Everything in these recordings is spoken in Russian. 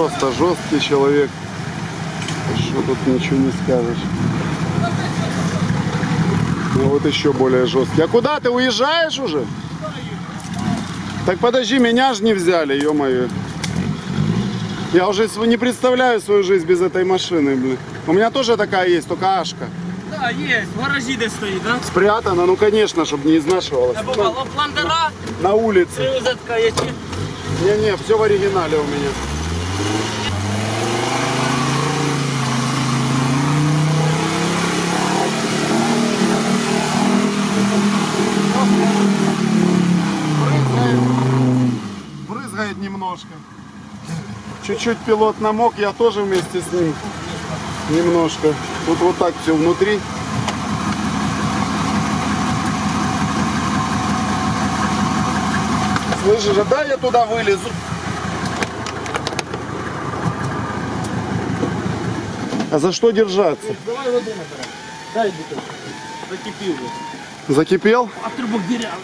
жесткий, просто жесткий человек. Что тут ничего не скажешь. Ну вот еще более жесткий. А куда ты уезжаешь уже? Так подожди, меня же не взяли, ё-моё. Я уже св- не представляю свою жизнь без этой машины, блин. У меня тоже такая есть, только Ашка. Да, є, в гаражі де стоїть, да? Спрятана, ну конечно, чтобы не изнашивалась. Або лапландера, На улице. розетка є. чи- Не-не, все в оригинале у меня. Немножко. Чуть-чуть пилот намок, я тоже вместе с ним. Немножко. Тут вот так все внутри. Слышишь, а дай я туда вылезу. А за что держаться? Давай води наберемо. Дай бутилку. Закипів. вже. Закипел? А трубок діряв.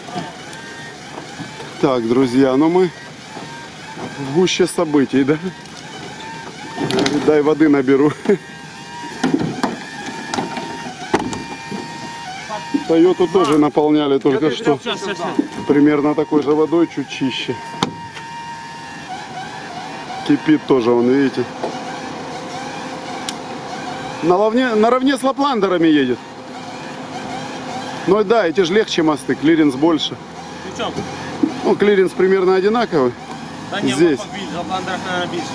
Так, друзья, ну мы в гуще событий, да? Дай воды наберу. Тойоту тоже наполняли только что. Примерно такой же водой, чуть чище. Кипит тоже, вон, видите. Наравне, наравне с лапландерами едет. Ну да, эти же легче мосты, клиренс больше. Ну, клиренс примерно одинаковый. Та ні, Здесь. Здесь. більше, лапландерах, наверное, більше.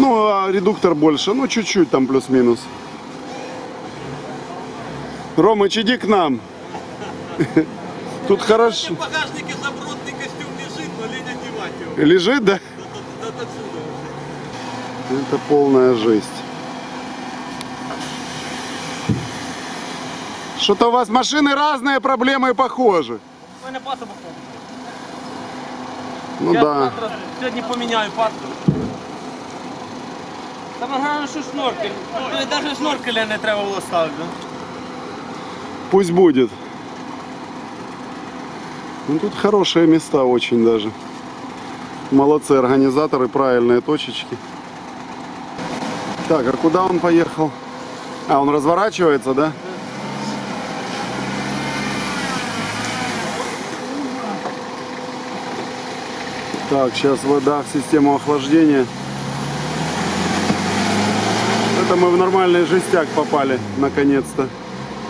Ну, а редуктор больше, ну, чуть-чуть там плюс-минус. Ромыч, иди к нам. Тут хорошо. В багажнике забродный костюм лежит, но лень одевать его. Лежит, да? Вот отсюда. Это полная жесть. Что-то у вас машины разные, проблемы похожи. У мене паса походу. Ну Я да. завтра сьогодні поміняю паску. Саме головне, що шноркель. Навіть шноркеля не треба було ставити. да? Пусть будет. Ну, тут хорошие места очень даже. Молодцы организаторы, правильные точечки. Так, а куда он поехал? А, он разворачивается, да? Так, сейчас вода в систему охлаждения. Это мы в нормальный жестяк попали, наконец-то.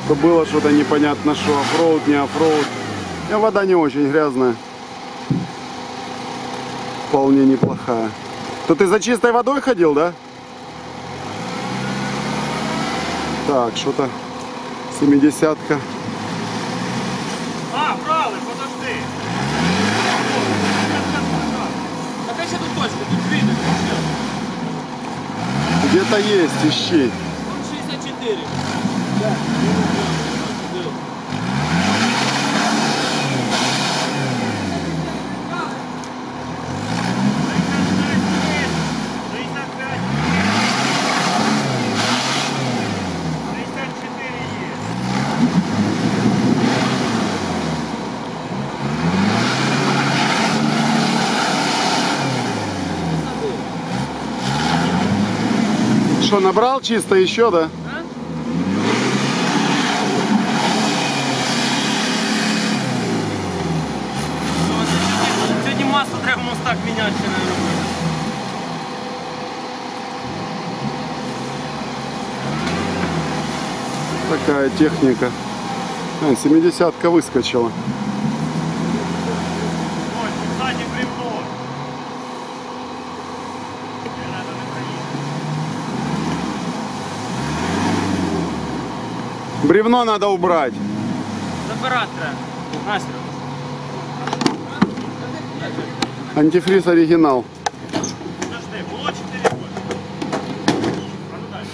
То было что-то непонятно, что оффроуд, не оффроуд. А вода не очень грязная. Вполне неплохая. То ты за чистой водой ходил, да? Так, что-то 70-ка. А, брали, подожди. А де ще тут точка? Тут видно. Где-то есть, ищи. Тут 64. Что, набрал чисто еще, да? Сьогодні масло треба міняти, ще не робити. Такая техника. А, 70-ка выскочила. Сзади бревно. Бревно надо убрать. Настя. Антифриз оригинал. Подожди, було 4 роки. А ну далі.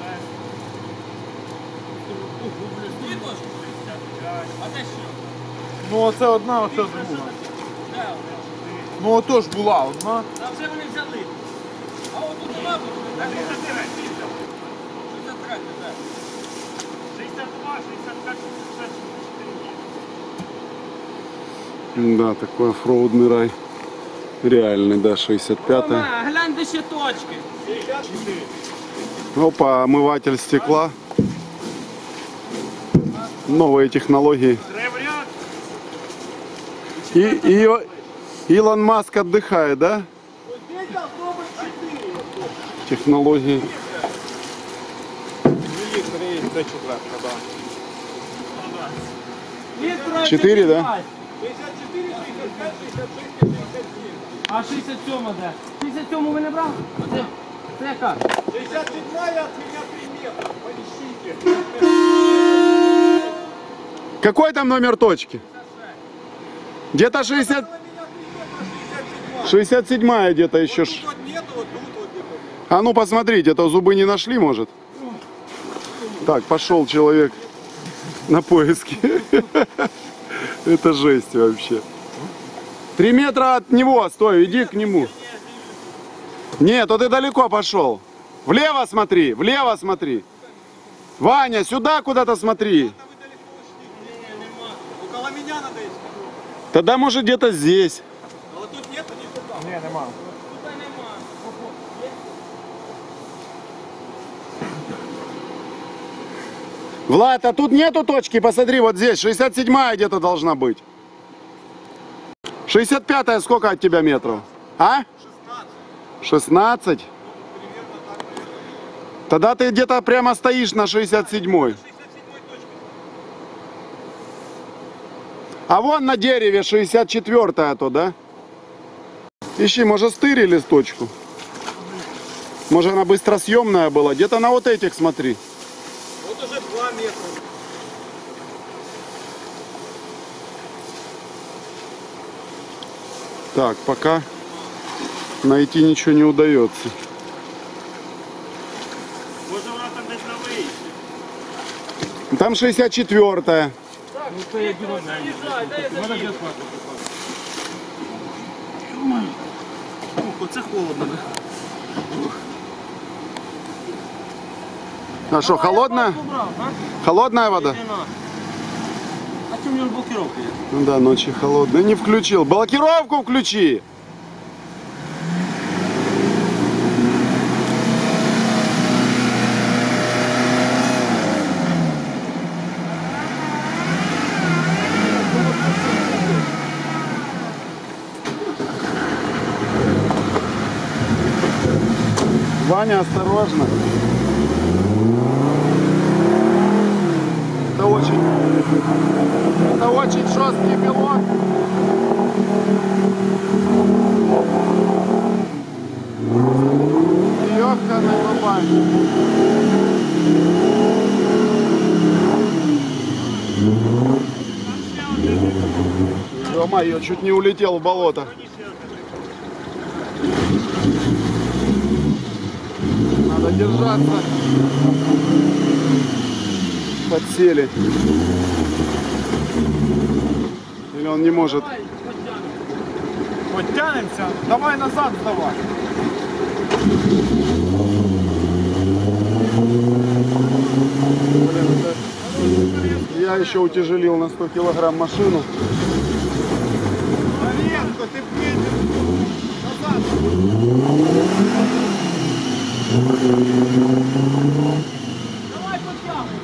А? Ну одна, оце друга. Ну ото ж була одна. Та вже вони взяли. А от тут нема було. Так, і забирай. Що так. 62, 65, 64 є. Да, такой оффроудный рай. Реальный, да, 65 Тома, глянь, де ще точки. Опа, омыватель стекла. Новые технологии. И, и Илон Маск отдыхает, да? Технологии. Четверка, да. Літра Чотири, да? 55. А 67 де? 67 ви не брали? Це, це яка? 67-я от меня 3 метра. Поищите. Какой там номер точки? Где-то 60... 67 где-то еще. ж. Тут нету, вот тут вот где-то. А ну посмотрите, это зубы не нашли, может? Так, пошел человек на поиски. Это жесть вообще. Три метра от него, стой, иди к нему. Нет, то ты далеко пошел. Влево смотри, влево смотри. Ваня, сюда куда-то смотри. Тогда может где-то здесь. А вот тут нема. Влад, а тут нету точки, посмотри, вот здесь, 67-я где-то должна быть. 65-я сколько от тебя метров? А? 16. Тогда ты где-то прямо стоишь на 67-й. А вон на дереве 64-я то, да? Ищи, может стырили точку? Может она быстросъемная была? Где-то на вот этих смотри. Вот уже 2 метра. Так, пока найти ничего не удается. Може вона там десь на виїзді. Там 64-я. Ну це я діло не Оце холодно. А? Побрав, а? Холодная вода? А чому в нього блокировка є? Ну да, ночи холодная. Не включил. Блокировку включи. Ваня, осторожно. Это очень это очень жесткий пилот. На глобальный. Ё-моё, чуть не улетел в болото. Держаться. Подсели. Или он не может? Подтянемся. Давай назад сдавай. Я еще утяжелил на 100 килограмм машину. Резко, ты едешь. Назад.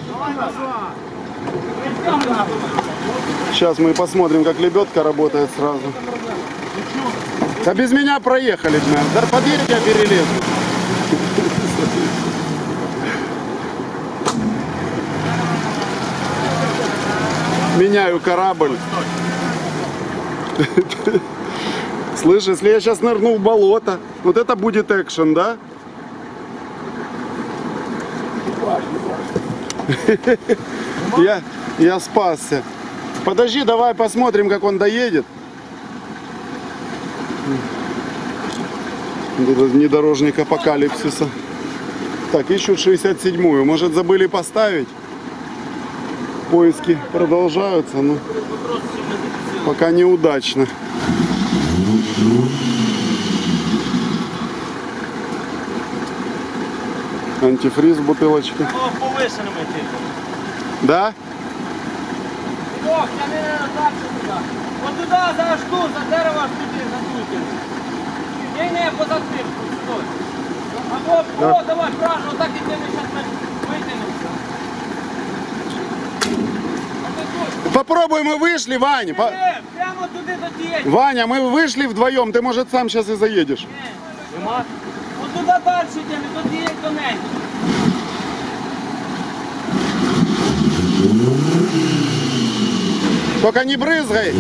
Давай назад. Сейчас мы посмотрим, как лебедка работает сразу. Да без меня проехали, блин. Да под берег я перелез. Меняю корабль. Слышь, если я сейчас нырну в болото, вот это будет экшен, да? Я, я спасся. Подожди, давай посмотрим, как он доедет. Внедорожник апокалипсиса. Так, ищут 67-ю. Может, забыли поставить? Поиски продолжаются, но пока неудачно. Антифриз в бутылочке. Йти. Да? Ох, я не далі туди. От туди за шту, за дерево аж туди, за туди. Ні, ні, поза цим, стой. Або, о, давай, правильно, так і ти ми зараз витягнемося. А ти тут. Попробуй, мы вышли, Ваня. по- Ні, прямо туди до тієї. Ваня, мы вышли вдвоем, ты, может, сам сейчас и заедешь. Нема? От туди далі йдемо, до тієї Только не брызгай.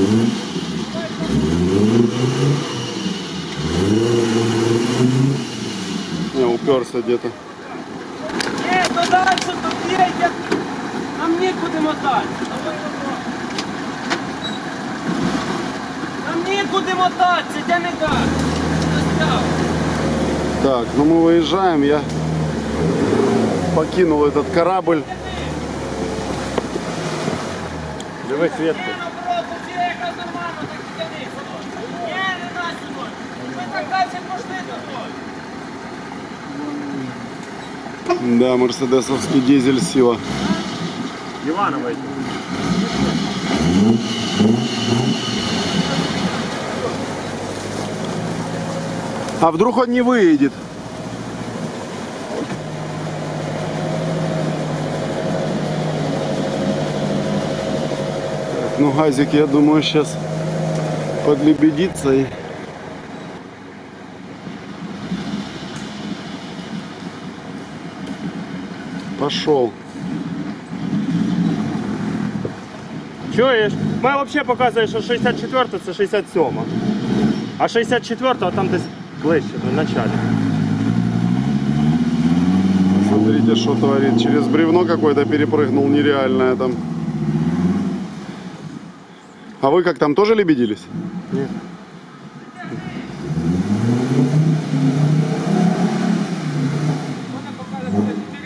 Не, уперся где-то. Ні, то далі, до тієї, як... Нам нікуди мотати. Нам нікуди мотатися, де не далі. Достав. Так, ну мы выезжаем, я покинул этот корабль. До того. Да, мерседесовский дизель сила. Іванова йде. А вдруг он не выедет? ну газик, я думаю, сейчас подлебедится и... Пошел. Чуєш? Ми взагалі показує, що 64 це 67. А 64 там десь ближче, в началі. Смотрите, что творит. Через бревно какое-то перепрыгнул нереальное там. А вы как там тоже лебедились? Ні.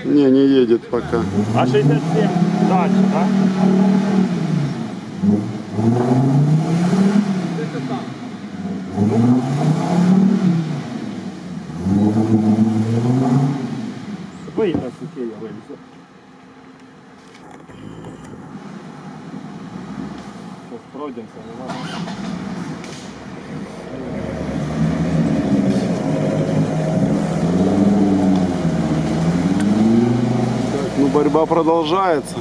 Не, не едет пока. А 67 далі, так? Виїхав з Києва Надо. Так, ну борьба продолжается.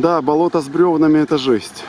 Да, болото с бревнами это жесть.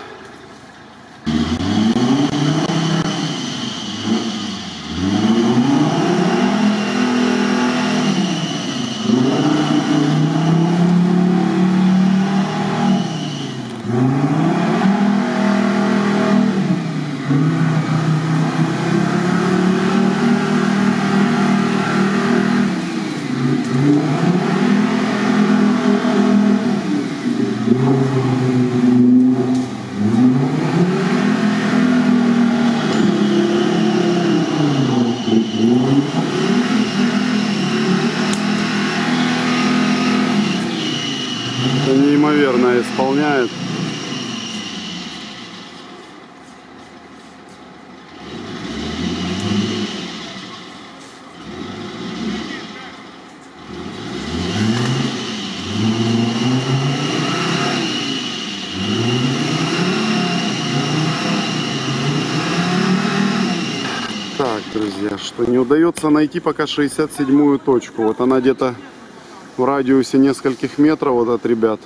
Найти пока 67-ю точку. Вот она где-то в радиусе нескольких метров вот от ребят.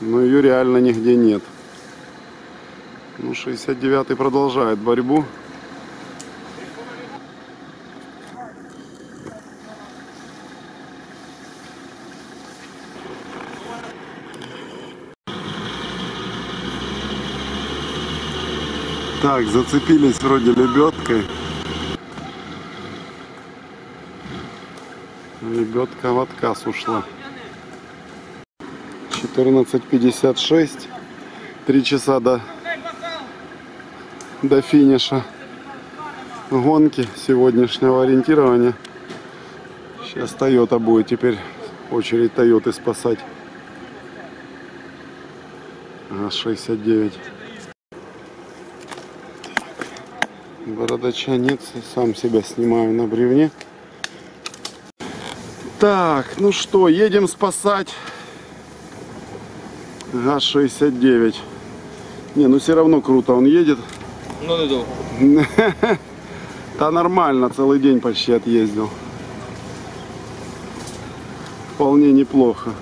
Но ее реально нигде нет. Ну, 69-й продолжает борьбу. Так, зацепились вроде лебедкой. Лебедка в отказ ушла. 14.56. Три часа до, до финиша гонки сегодняшнего ориентирования. Сейчас Тойота будет теперь очередь Тойоты спасать. ГАЗ-69. Бородача нет, сам себя снимаю на бревне. Так, ну что, едем спасать ГАЗ-69. Не, ну все равно круто он едет. Ну недовго. Да нормально, целый день почти отъездил. Вполне неплохо.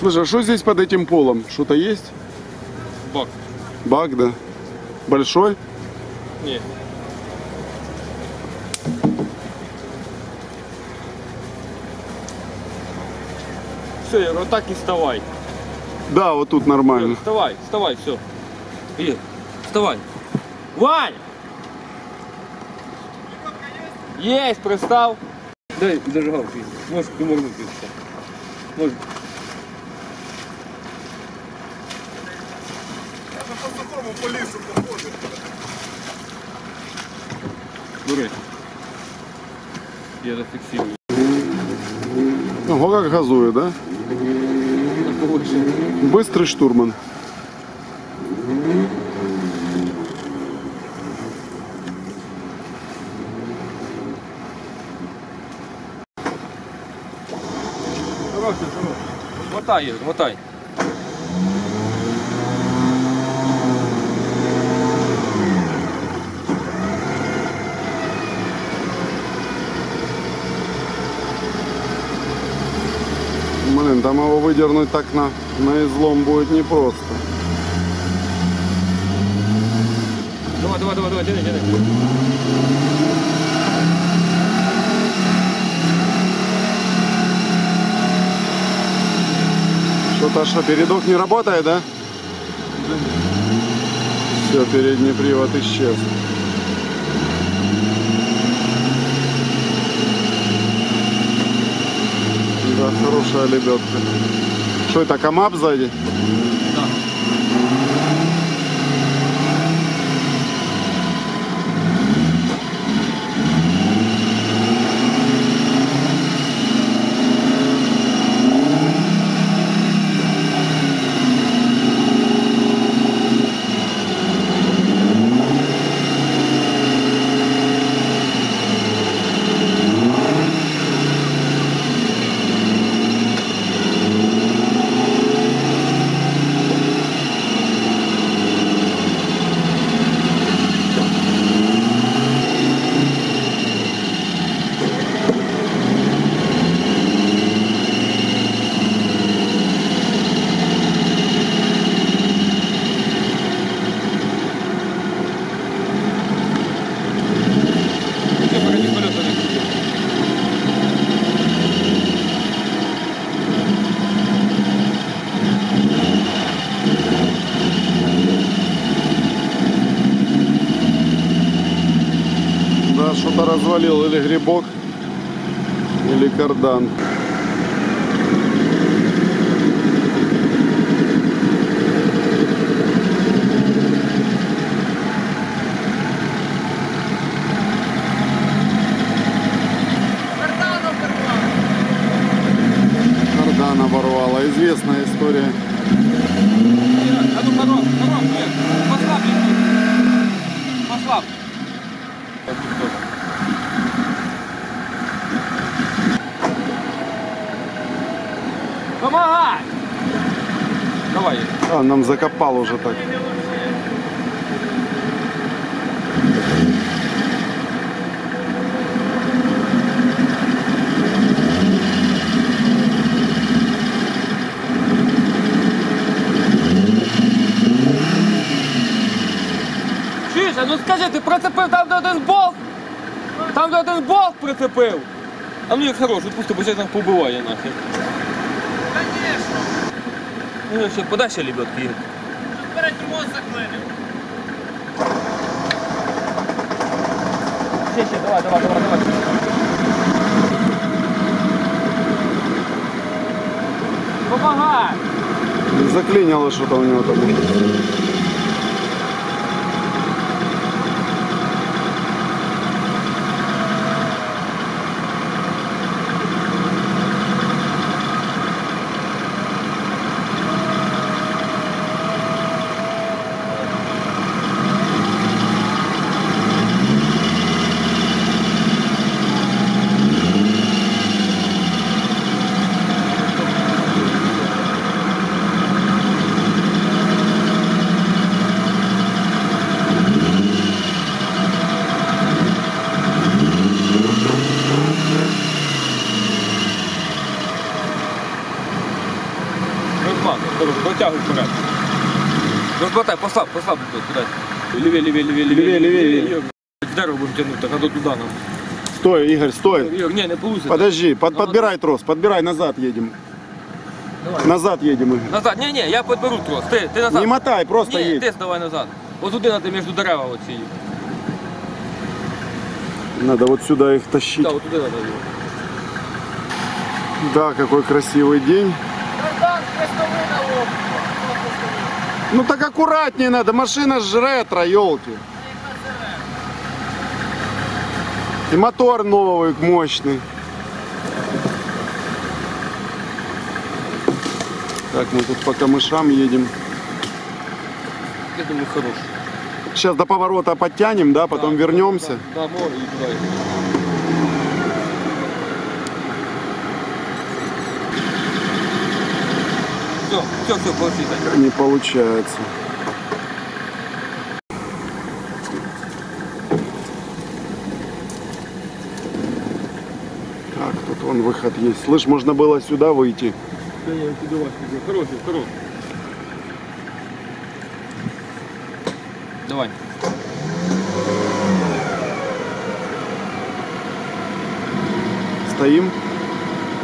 Слушай, а что здесь под этим полом? Что-то есть? Бак. Бак, да? Большой? Ні. Все, я говорю, так і вставай. Да, вот тут нормально. Вставай, вставай, все. Ир, вставай. Вань! Есть, пристав. Дай зажигалку. Можешь доморнути все. Можешь. по лісу походить. Бери. Я зафиксирую. Как газует, да? Быстрый штурман. Хороший, хороший. Там его выдернуть так на, на излом будет непросто. Давай, давай, давай, давай, тяни, тяни. Что-то что, передок не работает, да? Все, передний привод исчез. Да, хорошая лебедка. Что это, камап сзади? Или грибок, или кардан оборвала. Известная история. А ну, хорош, хорош, Ир. Послабь чуть-чуть. Послабь. Помогай! Давай, Ир. А, нам закопал уже так. Чуєш, а ну скажи, ти прицепив там, де один болт? Там, де один болт прицепив. А ну як хорош, відпусти, бо зараз нас побиває нахер. Ну, ще подальше лебедки. Перед мост заклинив. Ще, ще, давай, давай, давай, давай. Помагай! Заклинило что-то у него там. послаб, послаб тут, куди. Ліве, ліве, ліве, ліве. Ліве, ліве, ліве. Ігор, Дерево будемо тягнути, так, а то туди нам. Стой, Игорь, стой. Ігор, ні, не получится. Подожди, под, подбирай трос, подбирай, назад едем. Давай. Назад едем, Игорь. Назад, ні, ні, я підберу трос. Ти, ти назад. Не мотай, просто Ні, едь. ти давай назад. Ось туди треба між дерева оці. Надо вот сюда их тащить. Так, от туди треба. Да, какой красивый день. Ну так аккуратнее надо, машина ж ретро, елки. И мотор новый, мощный. Так, мы тут по камышам едем. Я думаю, хороший. Сейчас до поворота подтянем, да, потом Да, вернемся. Да, да, море і туди. Все, все, все, получи, Сань. Не получается. Так, тут вон выход есть. Слышь, можно было сюда выйти. Да, я тебе тебе. Хороший, хороший. Давай. Стоим?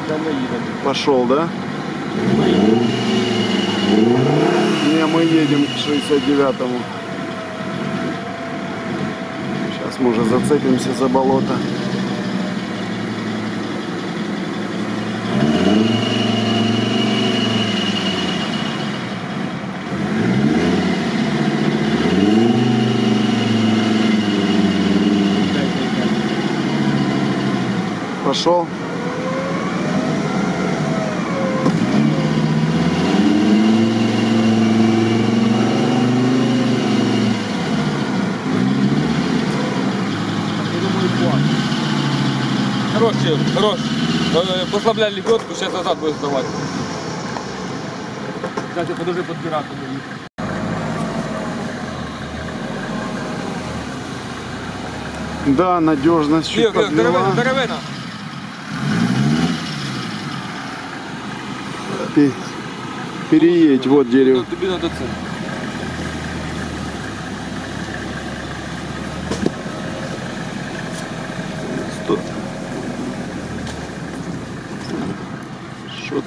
Да, мы едем. Пошел, да? Не, мы едем к 69-му. Сейчас мы уже зацепимся за болото. Пошел. Я думаю, план Хорош, Чир, хорош. Э, Послабляй лебедку, сейчас назад будешь сдавать. Кстати, подожди подбирать. Да, надежность чуть Ігор, Ігор, подвела. деревина, деревина. Пе- Переедь, вот дерево. Ну, Тобі надо це. Сто-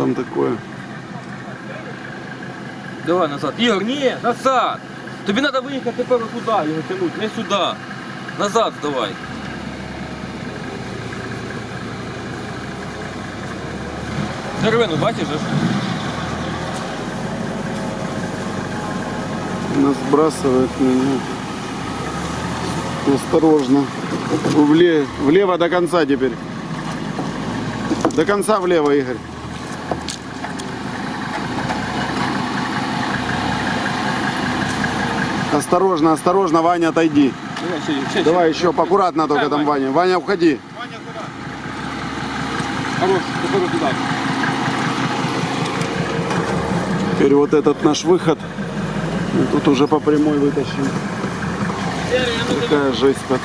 там такое? Давай назад. Ігор, ні, назад. Тобі треба виїхати тепер туди, його тянуть, не сюди. Назад давай. Деревину, бачиш? же ж? Нас сбрасывает меня. Осторожно. Вле- Влево до конца теперь. До конца влево, Игорь. Осторожно, осторожно, Ваня, отойди. Давай, ще, ще, Давай ще. еще аккуратно только там, Ваня. Ваня, уходи. Хорош, тепер туди. Теперь вот этот наш выход. И тут уже по прямой вытащим. Такая жесть под,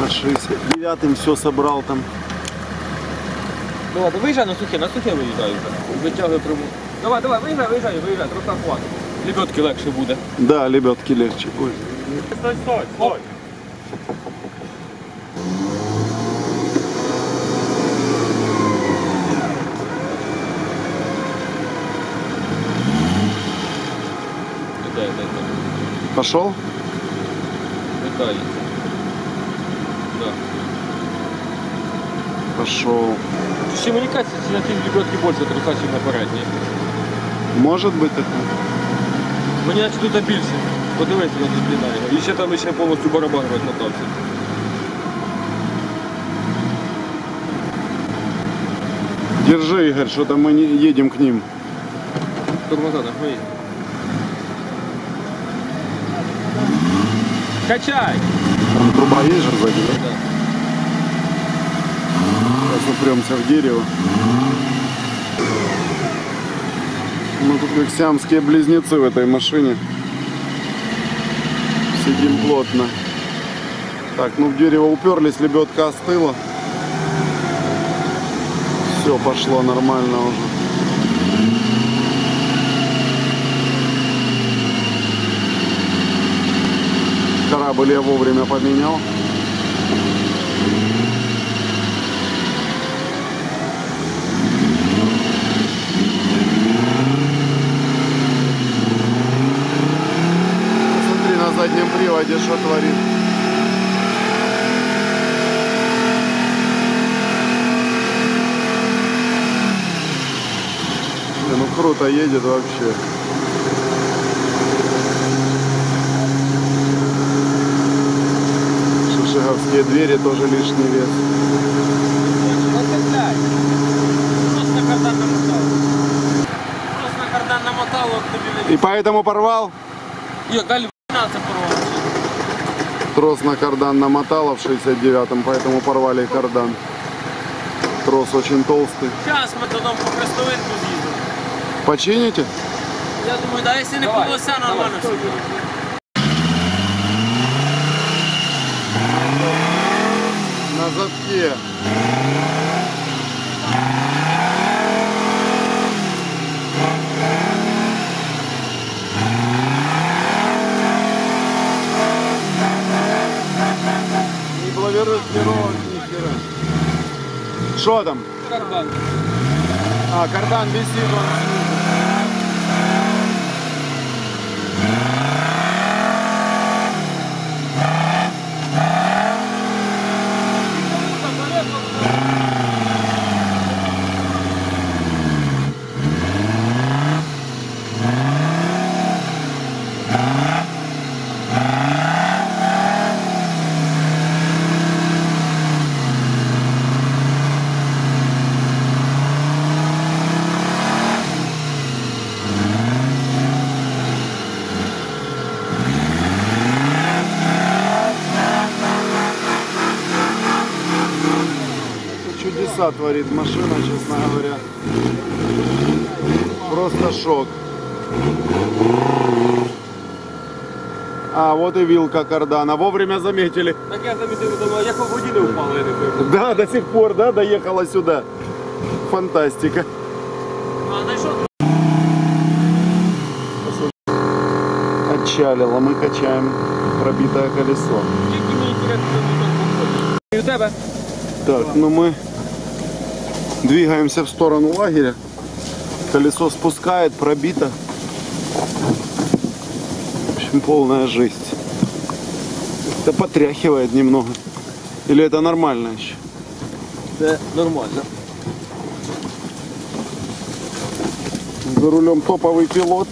под 69-м все собрал там. Давай, виїжджай на сухе, на сухе виїжджай вже. Витягуй пряму. Давай, давай, виїжджай, виїжджай, виїжджай, трохи хватить. Лебедки легше буде. Да, лебедки легче будет. Стой, стой, стой. Дай, дай, дай. Пошел? Виталій. Да. Пошел. Ще мені кажется, що на цій лебедці більше труса, ніж на передній. Может быть такое? Мені наче тут більше. Подивися на длина його. І ще там ще повністю барабан розмотався. Держи, Игорь, что-то мы не едем к ним. Тормоза нахуй. Качай! Там труба есть же сзади, да? Да. Сейчас упремся в дерево. Мы тут как сиамские близнецы в этой машине. Сидим плотно. Так, ну в дерево уперлись, лебедка остыла. Все пошло нормально уже. корабль я вовремя поменял. На заднем приводе, что творит. Не, ну круто едет вообще. Шишиговские двери тоже лишний вес. И поэтому порвал? Йо, далі це порвав. Трос на кардан намотало в 69-м, поэтому порвали кардан. Трос очень толстый. Зараз ми додому по крестовинку з'їздимо. Почините? Я думаю, да, якщо не колося, нормально все буде. На задке. Не блокировок ни хера. Что там? Кардан. А, кардан висит он снизу. Чудеса творит машина, честно говоря. Просто шок. А, вот и вилка кардана. Вовремя заметили. Так я замітив, думаю, як у воді не впало, я не пойму. Да, до сих пор, да, доехала сюда. Фантастика. А, знайшов? Отчалило, мы качаем пробитое колесо. Тільки мені інтересно, що там походить. І у тебе? Так, ну мы двигаемся в сторону лагеря. Колесо спускает, пробито. В общем, полная жесть. Это потряхивает немного. Или это нормально еще? Це нормально. За рулем топовый пилот.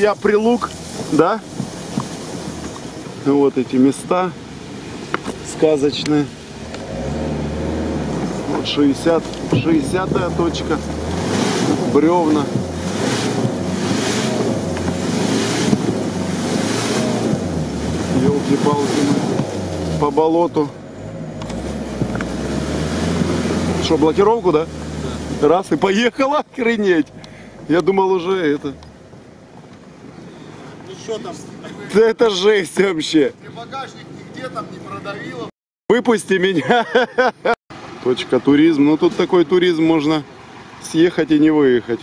Я прилук, да? Вот эти места сказочные. Вот 60, 60 точка. Бревна. Елки-палки мы по болоту. Что, блокировку, да? Раз и поехала, охренеть. Я думал уже это. Ну что там? Да это жесть вообще. Ты багажник нигде там не продавило? Выпусти меня. Точка туризм. Ну тут такой туризм можно съехать и не выехать.